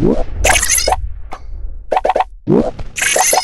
What? What?